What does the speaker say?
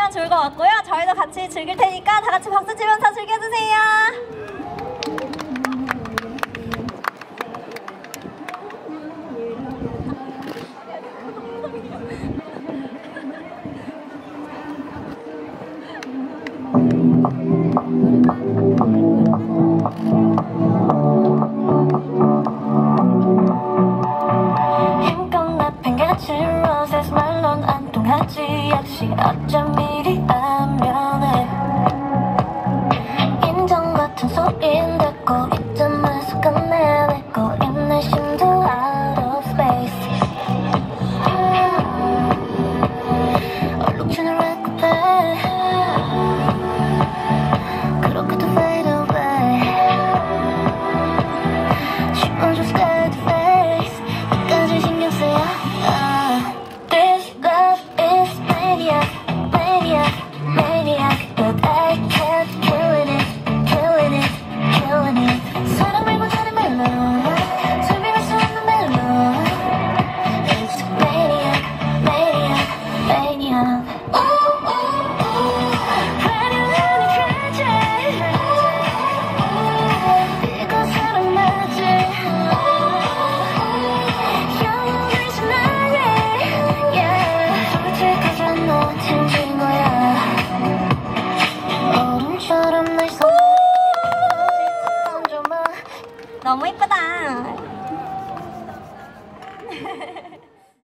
즐겨주시면 좋을 것 같고요. 저희도 같이 즐길 테니까 다 같이 박수 치면서 즐겨주세요. 힘껏 내팽개친 하지 역시 어쩜 이리 안 너무 이쁘다.